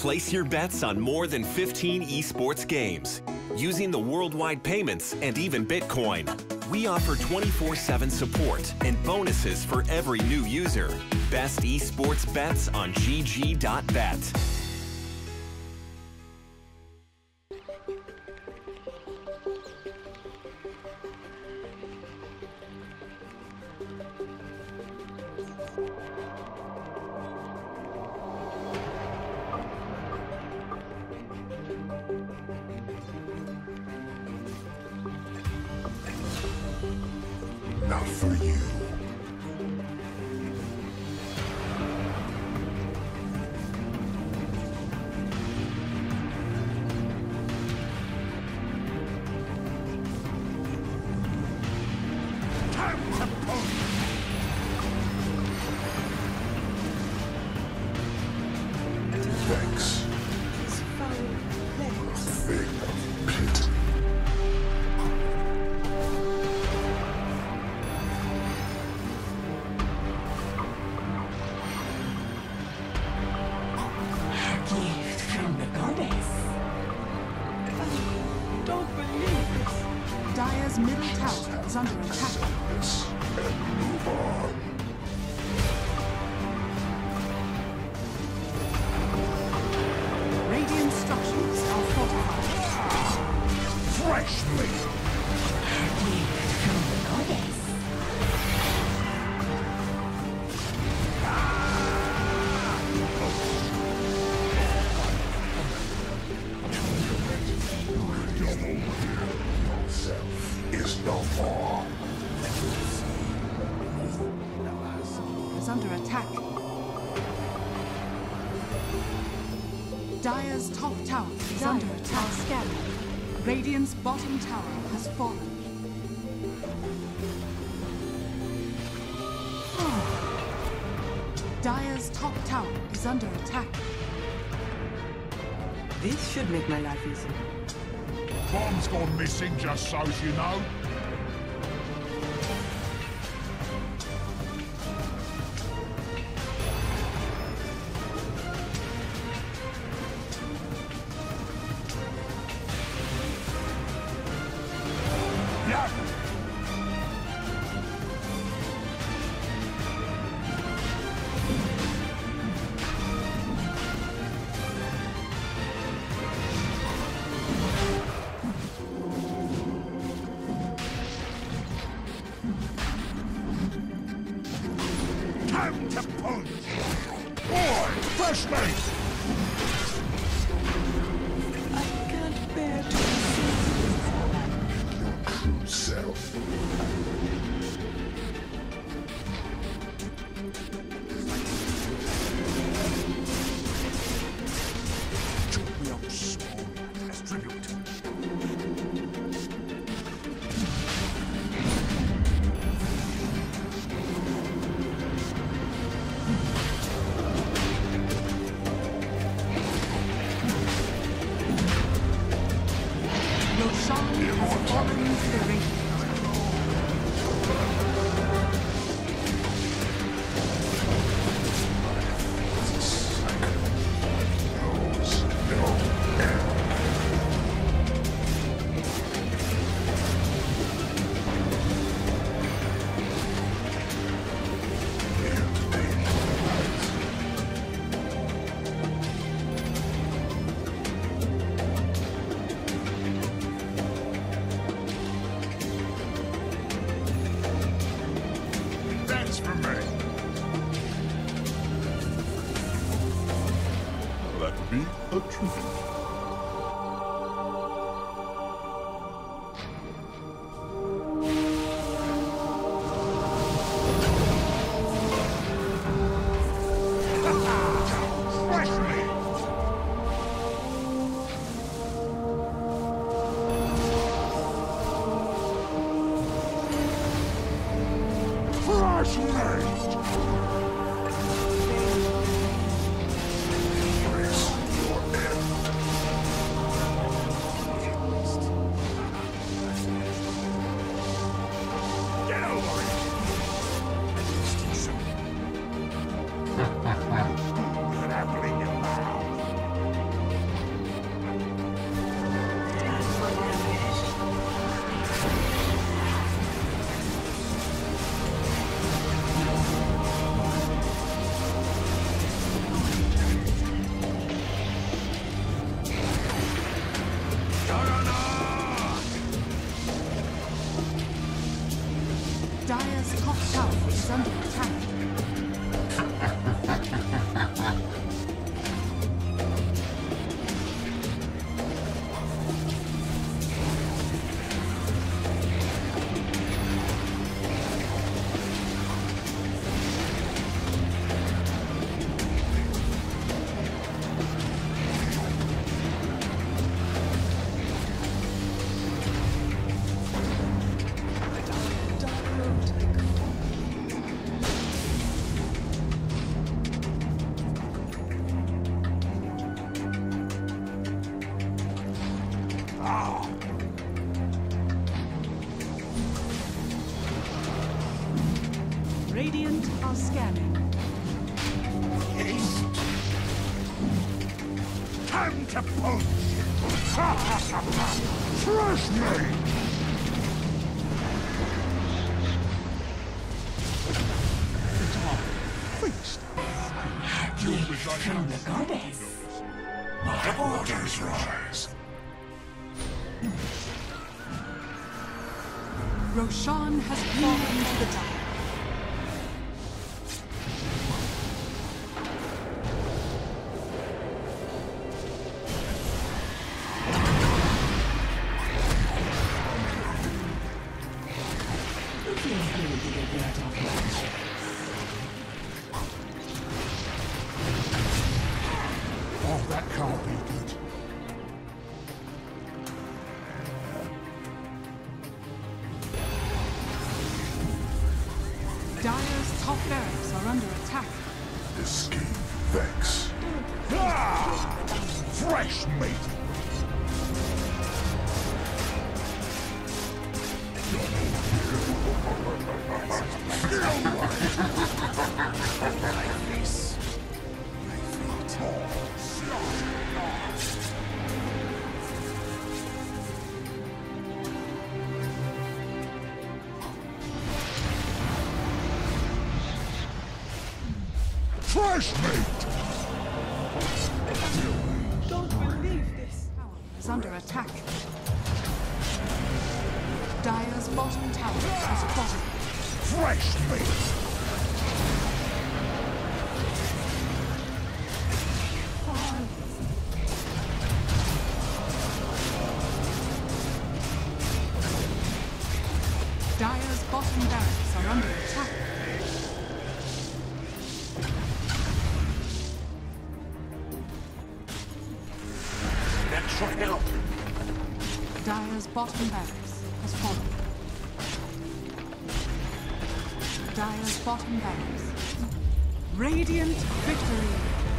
Place your bets on more than 15 esports games using the worldwide payments and even Bitcoin. We offer 24 7 support and bonuses for every new user. Best esports bets on GG.bet. Not for you. Dire's middle tower is under attack. Radiant structures are fortified. Fresh meat. Under attack. Dire's top tower is under attack. Scanning. Radiant's bottom tower has fallen. Dire's top tower is under attack. This should make my life easier. Bomb's gone missing, just so you know. Fresh! I can't bear to see Your true self. Has fallen to the Radiant. Let me a treat. Radiant are scanning. Time to punch! Ha ha ha ha! Fresh meat! It's our feast! You From the goddess. My orders rise! Roshan has fallen to the dire. Dire's top barracks are under attack. Escape Vex. Ah! Fresh meat! Fresh meat! Don't believe this. Tower is under attack. Dire's bottom tower is fallen. Fresh meat! Dire's bottom barracks are under attack. Now. Dire's bottom barracks has fallen. Dire's bottom barracks. Radiant victory.